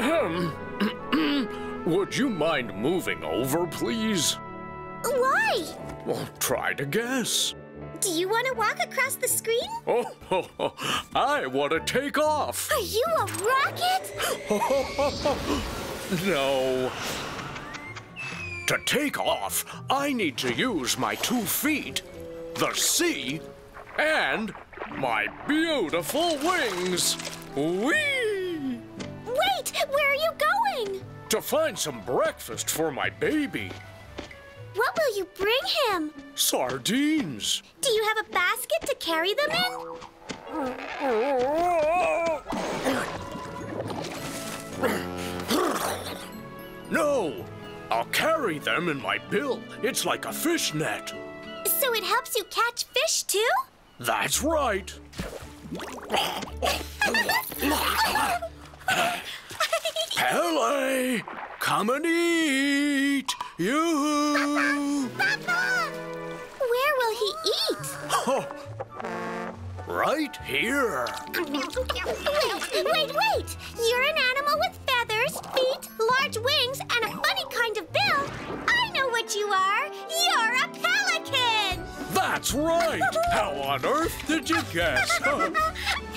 Um, mind moving over, please? Why? Well, try to guess. Do you want to walk across the screen? Oh, ho, ho, I want to take off. Are you a rocket? No. To take off, I need to use my two feet, the sea, and my beautiful wings. Whee! Wait, where are you going? To find some breakfast for my baby. What will you bring him? Sardines. Do you have a basket to carry them in? No, I'll carry them in my bill. It's like a fish net. So it helps you catch fish too? That's right. Come and eat. You. Papa! Where will he eat? Oh, Right here. Wait, wait, wait! You're an animal with feathers, feet, large wings, and a funny kind of bill. I know what you are. You're a pelican! That's right. How on earth did you guess?